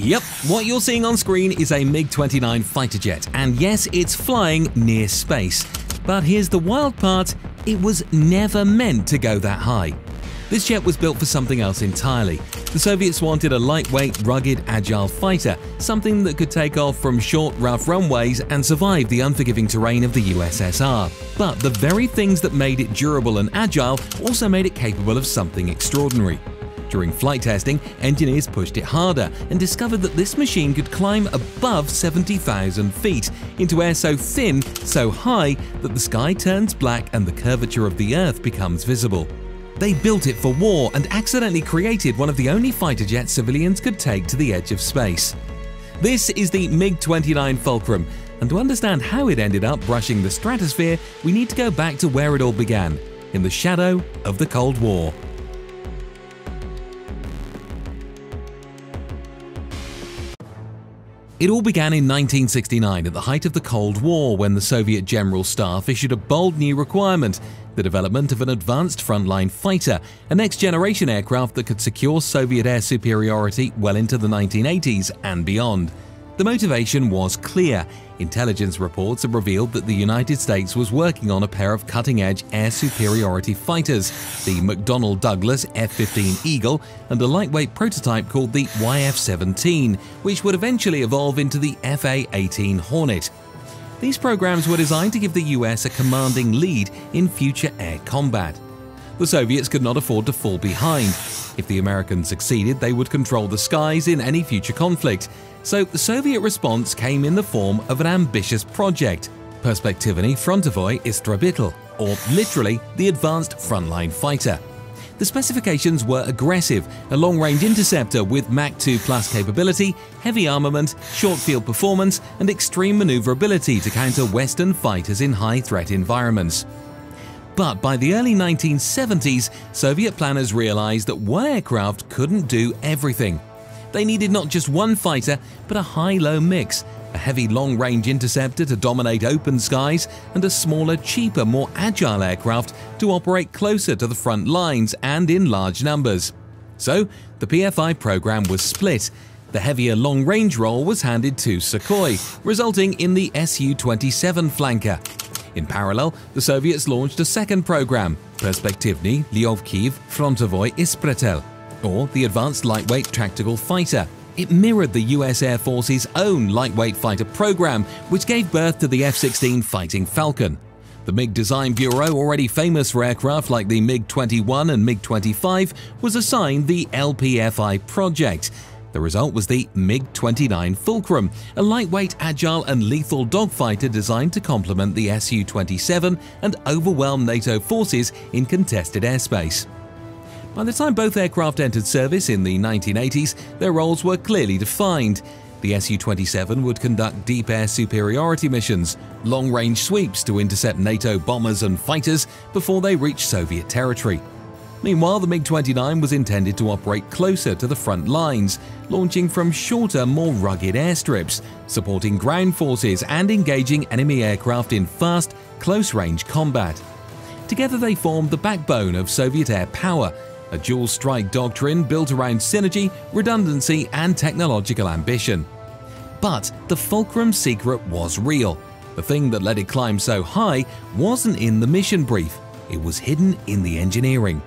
Yep, what you're seeing on screen is a MiG-29 fighter jet, and yes, it's flying near space. But here's the wild part, it was never meant to go that high. This jet was built for something else entirely. The Soviets wanted a lightweight, rugged, agile fighter, something that could take off from short, rough runways and survive the unforgiving terrain of the USSR. But the very things that made it durable and agile also made it capable of something extraordinary. During flight testing, engineers pushed it harder and discovered that this machine could climb above 70,000 feet into air so thin, so high that the sky turns black and the curvature of the Earth becomes visible. They built it for war and accidentally created one of the only fighter jets civilians could take to the edge of space. This is the MiG-29 Fulcrum, and to understand how it ended up brushing the stratosphere, we need to go back to where it all began, in the shadow of the Cold War. It all began in 1969 at the height of the Cold War when the Soviet General Staff issued a bold new requirement the development of an advanced frontline fighter, a next generation aircraft that could secure Soviet air superiority well into the 1980s and beyond. The motivation was clear. Intelligence reports have revealed that the United States was working on a pair of cutting-edge air superiority fighters, the McDonnell Douglas F-15 Eagle and a lightweight prototype called the YF-17, which would eventually evolve into the FA-18 Hornet. These programs were designed to give the US a commanding lead in future air combat. The Soviets could not afford to fall behind. If the Americans succeeded, they would control the skies in any future conflict, so the Soviet response came in the form of an ambitious project, Perspektivny Frontovoy Istrebitel, or literally the Advanced Frontline Fighter. The specifications were aggressive, a long-range interceptor with Mach 2 plus capability, heavy armament, short field performance, and extreme maneuverability to counter Western fighters in high-threat environments. But by the early 1970s, Soviet planners realized that one aircraft couldn't do everything. They needed not just one fighter, but a high-low mix, a heavy long-range interceptor to dominate open skies, and a smaller, cheaper, more agile aircraft to operate closer to the front lines and in large numbers. So, the PFI program was split. The heavier long-range role was handed to Sukhoi, resulting in the Su-27 flanker. In parallel, the Soviets launched a second program, Perspektivny Lyovkiv Frontovoy Istrebitel, or the Advanced Lightweight Tactical Fighter. It mirrored the US Air Force's own lightweight fighter program, which gave birth to the F-16 Fighting Falcon. The MiG Design Bureau, already famous for aircraft like the MiG-21 and MiG-25, was assigned the LPFI project. The result was the MiG-29 Fulcrum, a lightweight, agile and lethal dogfighter designed to complement the Su-27 and overwhelm NATO forces in contested airspace. By the time both aircraft entered service in the 1980s, their roles were clearly defined. The Su-27 would conduct deep air superiority missions, long-range sweeps to intercept NATO bombers and fighters before they reached Soviet territory. Meanwhile, the MiG-29 was intended to operate closer to the front lines, launching from shorter, more rugged airstrips, supporting ground forces and engaging enemy aircraft in fast, close-range combat. Together they formed the backbone of Soviet air power, a dual strike doctrine built around synergy, redundancy, and technological ambition. But the Fulcrum secret was real. The thing that let it climb so high wasn't in the mission brief, it was hidden in the engineering.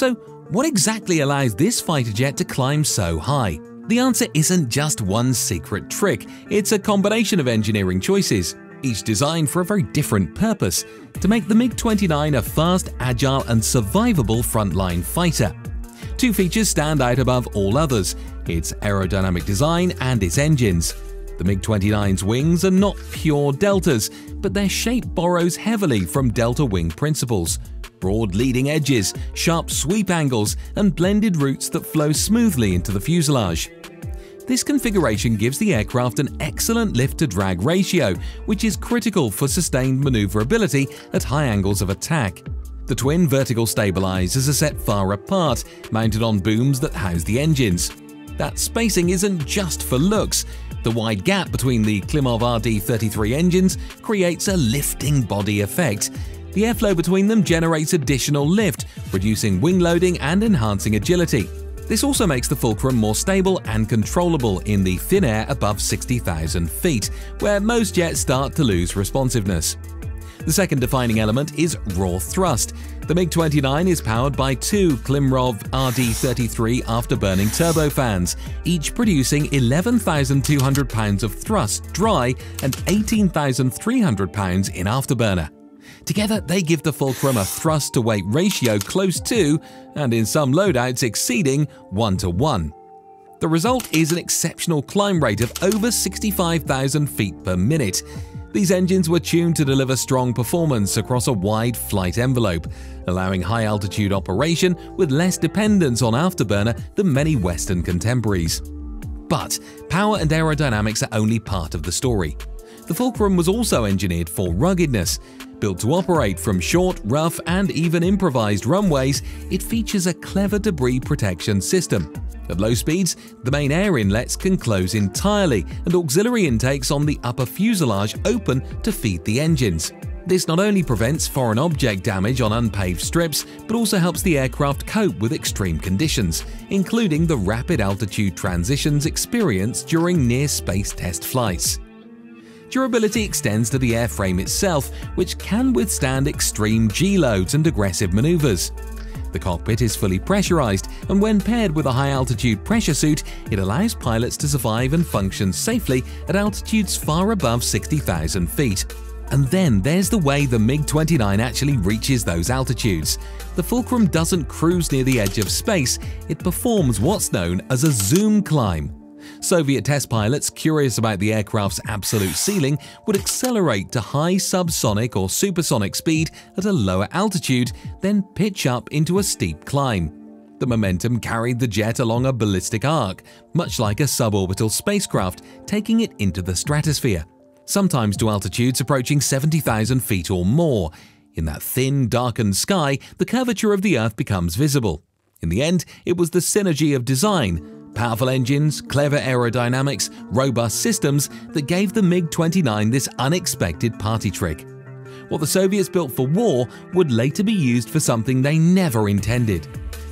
So, what exactly allows this fighter jet to climb so high? The answer isn't just one secret trick, it's a combination of engineering choices each designed for a very different purpose to make the MiG-29 a fast, agile and survivable frontline fighter. Two features stand out above all others, its aerodynamic design and its engines. The MiG-29's wings are not pure deltas, but their shape borrows heavily from delta wing principles. Broad leading edges, sharp sweep angles, and blended roots that flow smoothly into the fuselage. This configuration gives the aircraft an excellent lift-to-drag ratio, which is critical for sustained maneuverability at high angles of attack. The twin vertical stabilizers are set far apart, mounted on booms that house the engines. That spacing isn't just for looks. The wide gap between the Klimov RD-33 engines creates a lifting body effect. The airflow between them generates additional lift, reducing wing loading and enhancing agility. This also makes the fulcrum more stable and controllable in the thin air above 60,000 feet, where most jets start to lose responsiveness. The second defining element is raw thrust. The MiG-29 is powered by two Klimov RD-33 afterburning turbofans, each producing 11,200 pounds of thrust dry and 18,300 pounds in afterburner. Together, they give the fulcrum a thrust to weight ratio close to, and in some loadouts exceeding, 1 to 1. The result is an exceptional climb rate of over 65,000 feet per minute. These engines were tuned to deliver strong performance across a wide flight envelope, allowing high altitude operation with less dependence on afterburner than many Western contemporaries. But power and aerodynamics are only part of the story. The Fulcrum was also engineered for ruggedness. Built to operate from short, rough, and even improvised runways, it features a clever debris protection system. At low speeds, the main air inlets can close entirely and auxiliary intakes on the upper fuselage open to feed the engines. This not only prevents foreign object damage on unpaved strips, but also helps the aircraft cope with extreme conditions, including the rapid altitude transitions experienced during near-space test flights. Durability extends to the airframe itself, which can withstand extreme G-loads and aggressive maneuvers. The cockpit is fully pressurized, and when paired with a high-altitude pressure suit, it allows pilots to survive and function safely at altitudes far above 60,000 feet. And then there's the way the MiG-29 actually reaches those altitudes. The Fulcrum doesn't cruise near the edge of space, it performs what's known as a zoom climb. Soviet test pilots, curious about the aircraft's absolute ceiling, would accelerate to high subsonic or supersonic speed at a lower altitude, then pitch up into a steep climb. The momentum carried the jet along a ballistic arc, much like a suborbital spacecraft, taking it into the stratosphere, sometimes to altitudes approaching 70,000 feet or more. In that thin, darkened sky, the curvature of the Earth becomes visible. In the end, it was the synergy of design, Powerful engines, clever aerodynamics, robust systems that gave the MiG-29 this unexpected party trick. What the Soviets built for war would later be used for something they never intended,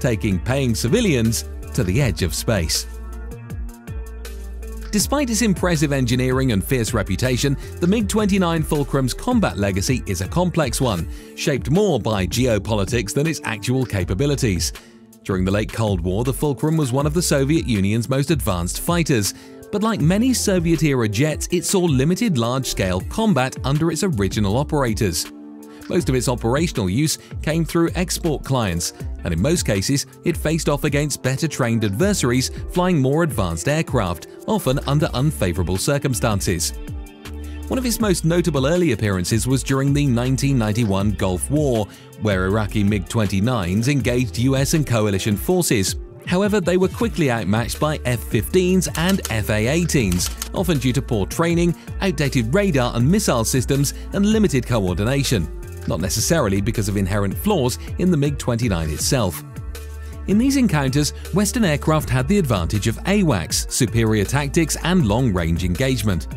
taking paying civilians to the edge of space. Despite its impressive engineering and fierce reputation, the MiG-29 Fulcrum's combat legacy is a complex one, shaped more by geopolitics than its actual capabilities. During the late Cold War, the Fulcrum was one of the Soviet Union's most advanced fighters, but like many Soviet-era jets, it saw limited large-scale combat under its original operators. Most of its operational use came through export clients, and in most cases, it faced off against better trained adversaries flying more advanced aircraft, often under unfavorable circumstances. One of his most notable early appearances was during the 1991 Gulf War, where Iraqi MiG-29s engaged US and coalition forces. However, they were quickly outmatched by F-15s and FA-18s, often due to poor training, outdated radar and missile systems, and limited coordination, not necessarily because of inherent flaws in the MiG-29 itself. In these encounters, Western aircraft had the advantage of AWACS, superior tactics, and long-range engagement.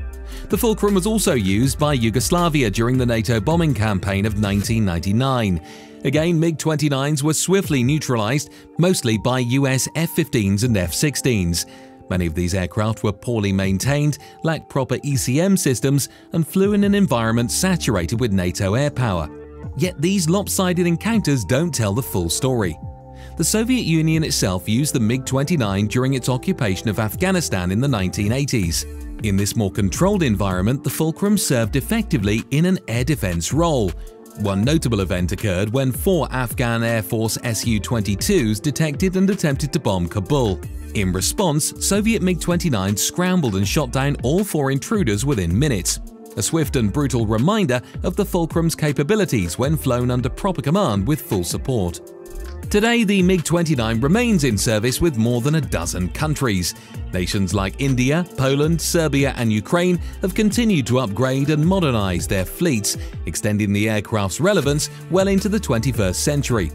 The Fulcrum was also used by Yugoslavia during the NATO bombing campaign of 1999. Again, MiG-29s were swiftly neutralized, mostly by US F-15s and F-16s. Many of these aircraft were poorly maintained, lacked proper ECM systems, and flew in an environment saturated with NATO air power. Yet these lopsided encounters don't tell the full story. The Soviet Union itself used the MiG-29 during its occupation of Afghanistan in the 1980s. In this more controlled environment, the Fulcrum served effectively in an air defense role. One notable event occurred when four Afghan Air Force Su-22s detected and attempted to bomb Kabul. In response, Soviet MiG-29 scrambled and shot down all four intruders within minutes. A swift and brutal reminder of the Fulcrum's capabilities when flown under proper command with full support. Today, the MiG-29 remains in service with more than a dozen countries. Nations like India, Poland, Serbia and Ukraine have continued to upgrade and modernize their fleets, extending the aircraft's relevance well into the 21st century.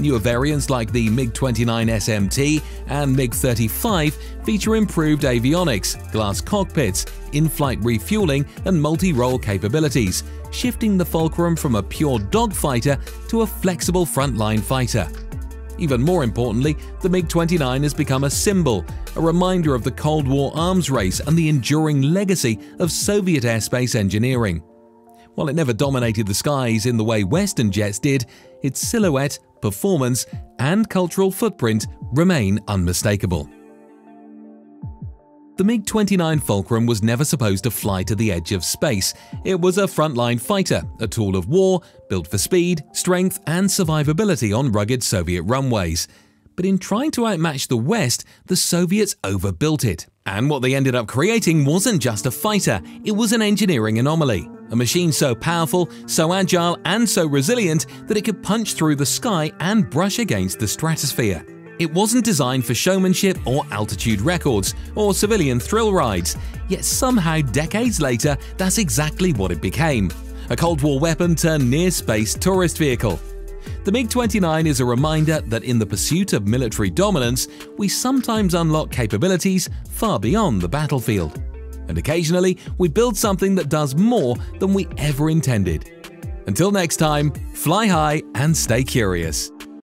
Newer variants like the MiG-29 SMT and MiG-35 feature improved avionics, glass cockpits, in-flight refueling and multi-role capabilities, shifting the Fulcrum from a pure dogfighter to a flexible frontline fighter. Even more importantly, the MiG-29 has become a symbol, a reminder of the Cold War arms race and the enduring legacy of Soviet airspace engineering. While it never dominated the skies in the way Western jets did, its silhouette, performance, and cultural footprint remain unmistakable. The MiG-29 Fulcrum was never supposed to fly to the edge of space. It was a frontline fighter, a tool of war, built for speed, strength, and survivability on rugged Soviet runways. But in trying to outmatch the West, the Soviets overbuilt it. And what they ended up creating wasn't just a fighter, it was an engineering anomaly. A machine so powerful, so agile, and so resilient that it could punch through the sky and brush against the stratosphere. It wasn't designed for showmanship or altitude records or civilian thrill rides, yet somehow decades later that's exactly what it became. A Cold War weapon turned near-space tourist vehicle. The MiG-29 is a reminder that in the pursuit of military dominance, we sometimes unlock capabilities far beyond the battlefield. And occasionally, we build something that does more than we ever intended. Until next time, fly high and stay curious.